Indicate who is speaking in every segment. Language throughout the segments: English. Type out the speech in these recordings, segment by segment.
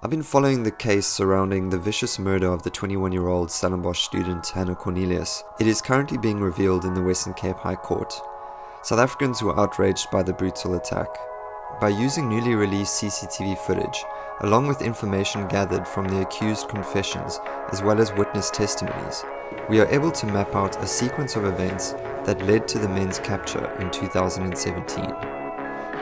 Speaker 1: I've been following the case surrounding the vicious murder of the 21 year old Stellenbosch student Hannah Cornelius. It is currently being revealed in the Western Cape High Court. South Africans were outraged by the brutal attack. By using newly released CCTV footage, along with information gathered from the accused confessions as well as witness testimonies, we are able to map out a sequence of events that led to the men's capture in 2017.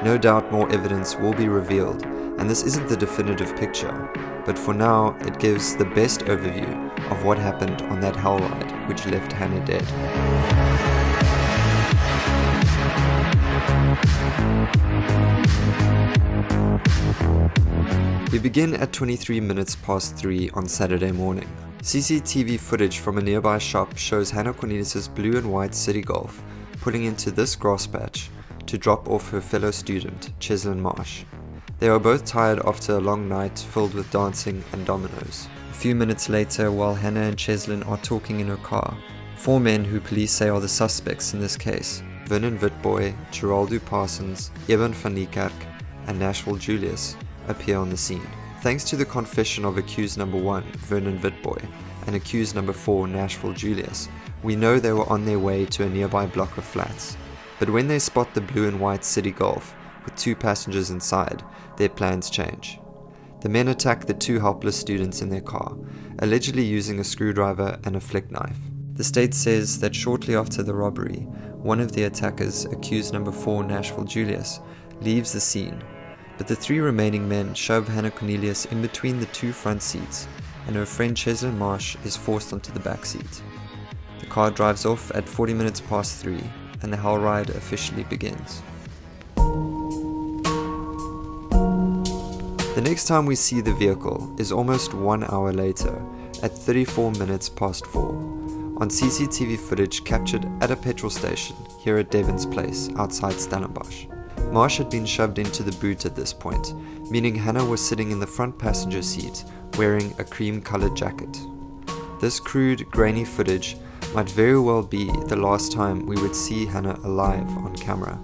Speaker 1: No doubt more evidence will be revealed, and this isn't the definitive picture, but for now it gives the best overview of what happened on that hell ride which left Hannah dead. We begin at 23 minutes past 3 on Saturday morning. CCTV footage from a nearby shop shows Hannah Cornelius' blue and white City Golf pulling into this grass patch to drop off her fellow student, Cheslin Marsh. They are both tired after a long night filled with dancing and dominoes. A few minutes later, while Hannah and Cheslin are talking in her car, four men who police say are the suspects in this case Vernon Witbooi, Geraldo Parsons, Eben van Niekerk, and Nashville Julius appear on the scene. Thanks to the confession of accused number 1, Vernon Witbooi, and accused number 4, Nashville Julius, we know they were on their way to a nearby block of flats. But when they spot the blue and white City Golf with two passengers inside, their plans change. The men attack the two helpless students in their car, allegedly using a screwdriver and a flick knife. The state says that shortly after the robbery, one of the attackers, accused number 4 Nashville Julius, leaves the scene but the three remaining men shove Hannah Cornelius in between the two front seats, and her friend Cheslin Marsh is forced onto the back seat. The car drives off at 40 minutes past 3, and the hell ride officially begins. The next time we see the vehicle is almost one hour later, at 34 minutes past 4, on CCTV footage captured at a petrol station here at Devon's Place outside Stellenbosch. Marsh had been shoved into the boot at this point, meaning Hannah was sitting in the front passenger seat wearing a cream colored jacket. This crude, grainy footage might very well be the last time we would see Hannah alive on camera.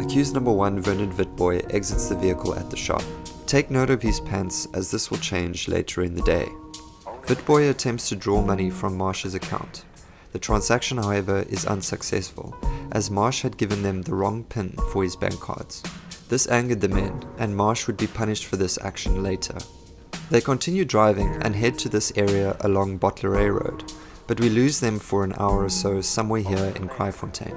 Speaker 1: Accused number one, Vernon Witbooi, exits the vehicle at the shop. Take note of his pants as this will change later in the day. Witbooi attempts to draw money from Marsh's account. The transaction, however, is unsuccessful, as Marsh had given them the wrong PIN for his bank cards. This angered the men, and Marsh would be punished for this action later. They continue driving and head to this area along Bottelary Road, but we lose them for an hour or so somewhere here in Kraaifontein.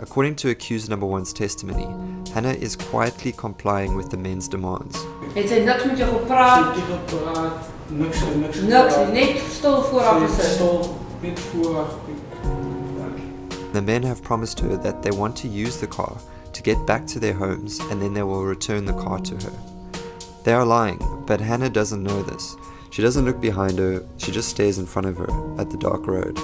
Speaker 1: According to accused number one's testimony, Hannah is quietly complying with the men's demands.
Speaker 2: Het sy niks met jou gepraat,
Speaker 3: Sy het gepraat, niks niks.
Speaker 2: niks, net stil voor haar gesit.
Speaker 3: Stil net voor haar.
Speaker 1: The men have promised her that they want to use the car to get back to their homes and then they will return the car to her. They are lying, but Hannah doesn't know this. She doesn't look behind her, she just stares in front of her at the dark road.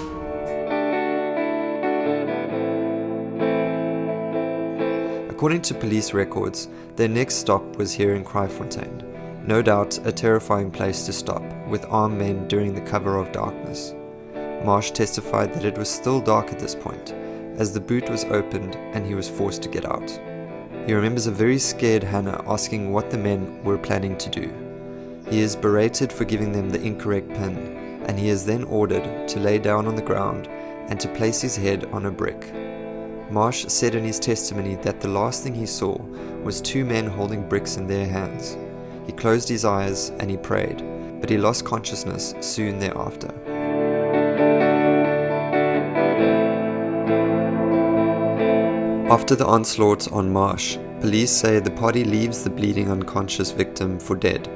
Speaker 1: According to police records, their next stop was here in Kraaifontein. No doubt a terrifying place to stop, with armed men during the cover of darkness. Marsh testified that it was still dark at this point, as the boot was opened and he was forced to get out. He remembers a very scared Hannah asking what the men were planning to do. He is berated for giving them the incorrect pin, and he is then ordered to lay down on the ground and to place his head on a brick. Marsh said in his testimony that the last thing he saw was two men holding bricks in their hands. He closed his eyes and he prayed, but he lost consciousness soon thereafter. After the onslaught on Marsh, police say the party leaves the bleeding unconscious victim for dead.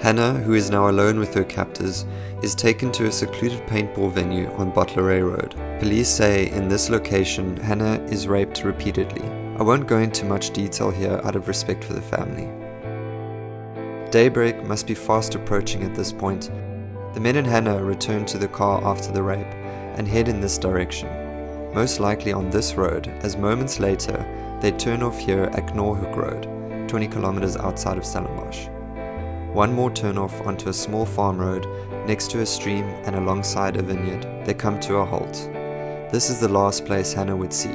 Speaker 1: Hannah, who is now alone with her captors, is taken to a secluded paintball venue on Bottelary Road. Police say in this location, Hannah is raped repeatedly. I won't go into much detail here out of respect for the family. Daybreak must be fast approaching at this point. The men and Hannah return to the car after the rape and head in this direction, most likely on this road, as moments later they turn off here at Knorhoek Road, 20 kilometers outside of Stellenbosch. One more turn off onto a small farm road next to a stream and alongside a vineyard. They come to a halt. This is the last place Hannah would see,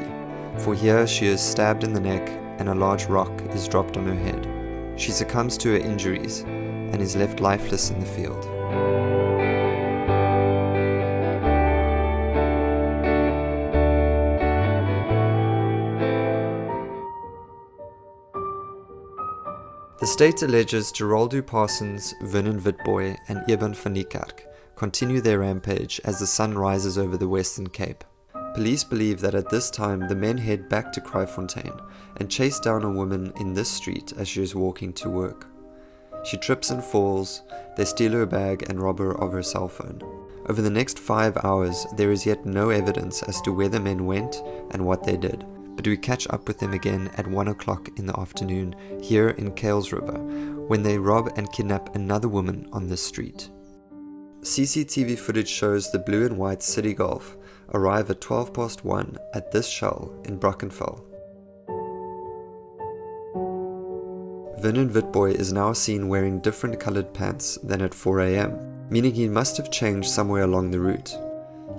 Speaker 1: for here she is stabbed in the neck and a large rock is dropped on her head. She succumbs to her injuries and is left lifeless in the field. The state alleges Geraldo Parsons, Vernon Witbooi, and Eben van Niekerk continue their rampage as the sun rises over the Western Cape. Police believe that at this time the men head back to Kraaifontein and chase down a woman in this street as she is walking to work. She trips and falls, they steal her bag and rob her of her cell phone. Over the next five hours, there is yet no evidence as to where the men went and what they did but we catch up with them again at 1 o'clock in the afternoon here in Kuils River when they rob and kidnap another woman on this street. CCTV footage shows the blue and white City Golf arrive at 12 past 1 at this shell in Brackenfell. Vernon Witbooi is now seen wearing different coloured pants than at 4 am, meaning he must have changed somewhere along the route.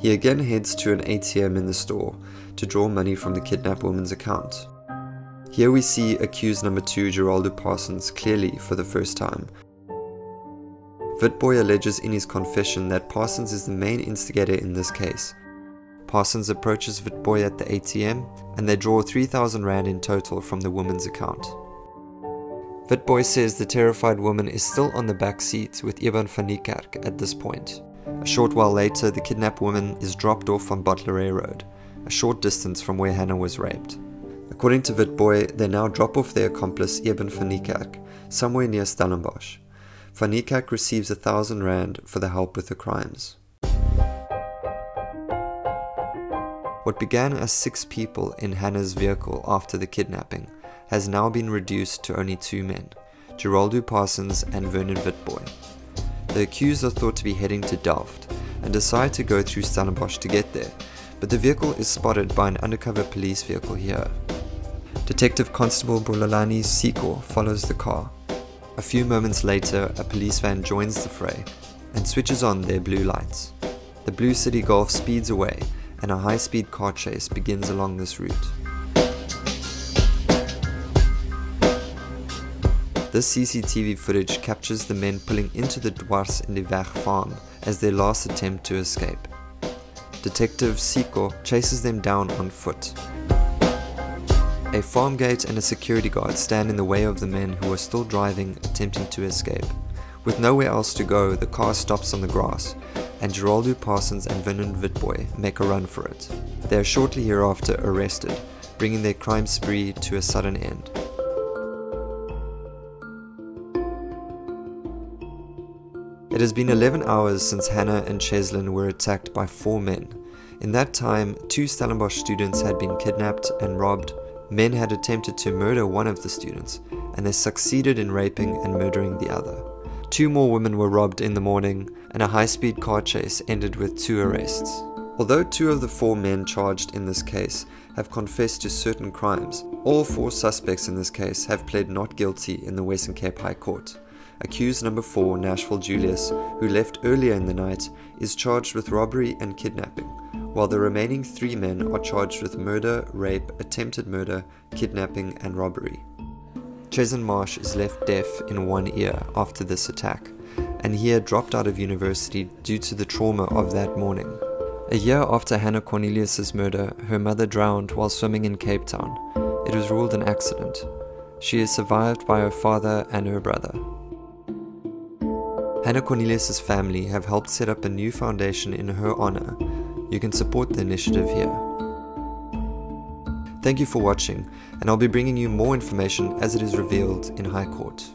Speaker 1: He again heads to an ATM in the store to draw money from the kidnapped woman's account. Here we see accused number 2 Geraldo Parsons clearly for the first time. Witbooi alleges in his confession that Parsons is the main instigator in this case. Parsons approaches Witbooi at the ATM and they draw 3000 rand in total from the woman's account. Witbooi says the terrified woman is still on the back seat with Eben van Niekerk at this point. A short while later, the kidnapped woman is dropped off on Bottelary Road, a short distance from where Hannah was raped. According to Witbooi, they now drop off their accomplice Eben van Niekerk, somewhere near Stellenbosch. Van Niekerk receives a thousand rand for the help with the crimes. What began as six people in Hannah's vehicle after the kidnapping has now been reduced to only two men, Geraldo Parsons and Vernon Witbooi. The accused are thought to be heading to Delft and decide to go through Stellenbosch to get there, but the vehicle is spotted by an undercover police vehicle here. Detective Constable Bulalani Siko follows the car. A few moments later, a police van joins the fray and switches on their blue lights. The Blue City Golf speeds away and a high speed car chase begins along this route. This CCTV footage captures the men pulling into the Dwars in the Weg farm as their last attempt to escape. Detective Siko chases them down on foot. A farm gate and a security guard stand in the way of the men who are still driving, attempting to escape. With nowhere else to go, the car stops on the grass, and Geraldo Parsons and Vernon Witbooi make a run for it. They are shortly hereafter arrested, bringing their crime spree to a sudden end. Has been 11 hours since Hannah and Cheslin were attacked by four men. In that time, two Stellenbosch students had been kidnapped and robbed. Men had attempted to murder one of the students, and they succeeded in raping and murdering the other. Two more women were robbed in the morning, and a high speed car chase ended with two arrests. Although two of the four men charged in this case have confessed to certain crimes, all four suspects in this case have pled not guilty in the Western Cape High Court. Accused number 4, Nashville Julius, who left earlier in the night, is charged with robbery and kidnapping, while the remaining three men are charged with murder, rape, attempted murder, kidnapping, and robbery. Cheslin Marsh is left deaf in one ear after this attack, and he had dropped out of university due to the trauma of that morning. A year after Hannah Cornelius's murder, her mother drowned while swimming in Cape Town. It was ruled an accident. She is survived by her father and her brother. Hannah Cornelius' family have helped set up a new foundation in her honor. You can support the initiative here. Thank you for watching, and I'll be bringing you more information as it is revealed in High Court.